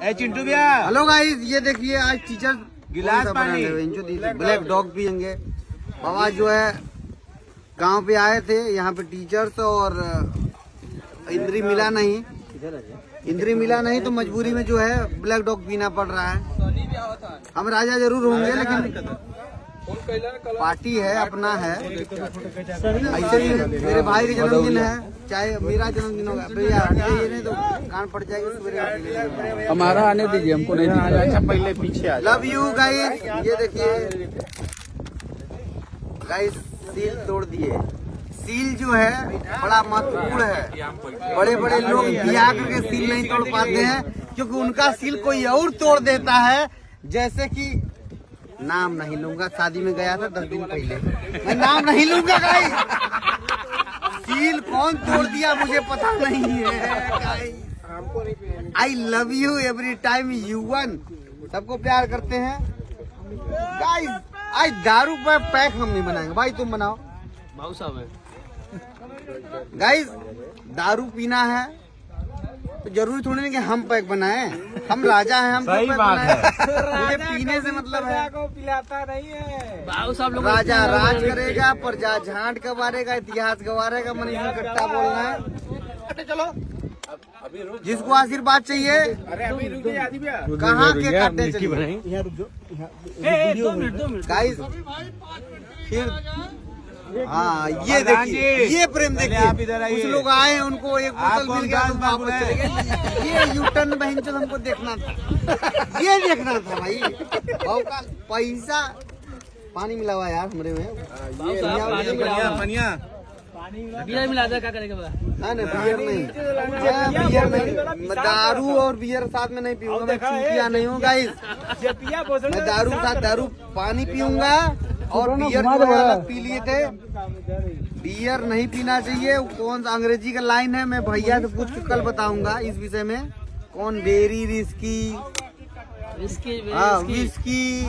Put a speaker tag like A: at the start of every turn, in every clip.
A: ए चिंटू भैया।
B: Hello guys ये देखिए आज टीचर
A: गिलास पानी।
B: ब्लैक डॉग पियेंगे। बाबा जो है गाँव पे आए थे। यहाँ पे टीचर्स और इंद्री मिला नहीं। इंद्री मिला नहीं तो मजबूरी में जो है ब्लैक डॉग पीना पड़ रहा है। हम राजा ज़रूर होंगे लेकिन पार्टी है अपना है। ऐसे भी मेरे भाई का जन्मदिन है चाहे मेरा जन्मदिन होगा भैया ये नहीं तो कान पड़ जाएगी
C: हमारा आने दीजिए हमको नहीं
A: अच्छा पहले पीछे
B: लव यू गाइस ये देखिए। गाइस सील तोड़ दिए। सील जो है बड़ा महत्वपूर्ण है। बड़े बड़े लोग बिया करके सील नहीं तोड़ पाते हैं क्योंकि उनका सील कोई और तोड़ देता है जैसे कि नाम नहीं लूँगा। शादी में गया था दस दिन पहले। मैं नाम नहीं लूँगा गाइस सील कौन तोड़ दिया मुझे पता नहीं है I love you every time you one सबको प्यार करते हैं। गाइस आज दारू पे पैक हम नहीं बनाएँगे। भाई तुम बनाओ।
C: भाऊ साहब
B: गाइस दारू पीना है। तो ज़रूरी थोड़ी नहीं कि हम पैक बनाए। हम राजा हैं हम
A: सही
B: पैक
A: बात
B: बनाएँ। मुझे पीने से मतलब है।
A: को पिलाता नहीं है।
C: साहब लोग
B: राजा राज करेगा प्रजा झांट कबारेगा इतिहास गवारेगा मन कट्टा बोलना है।
A: चलो।
B: जिसको आशीर्वाद चाहिए।
A: अरे अभी रुकिए आदि भैया।
B: कहाँ के काटने चलिए।
A: ए, दो मिनट
B: गाइस फिर हाँ ये देखिए ये प्रेम
A: देखिए। आप इधर आइए।
B: कुछ लोग आए उनको एक बोतल मिल गया तो वापस चले गए। ये यूटर्न बहन चल हमको देखना था। ये देखना था भाई। भाव का पैसा। पानी मिला हुआ यार हमारे में।
A: पनिया
C: बियर मिला दे क्या करेगा बा
B: ना ना बियर नहीं। बियर नहीं। मैं दारू और बियर साथ में नहीं पीऊँगा मैं चूतिया नहीं हूँ गाइस
A: पिया बोतल
B: मैं दारू साथ दारू पानी पीऊँगा। और बियर जो है अलग पी लिए थे। बियर नहीं पीना चाहिए। कौन सा अंग्रेज़ी का लाइन है? मैं भैया से पूछ के कल बताऊँगा इस विषय में। कौन? बेरी रिस्की हाँ विस्की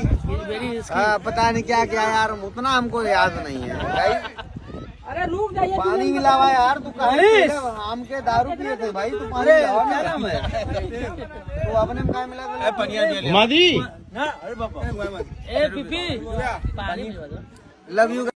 B: हाँ, पता नहीं क्या क्या यार। उतना हमको याद नहीं है। भाई
C: अरे रुक जाइए
B: पानी मिला हुआ यार तू कहा आम के दारू पिए थे भाई तू पानी
A: नाम है?
B: तो अपने में मिला
A: ना अरे बाबा।
C: ए पीपी। पानी
B: लव यू